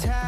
Let's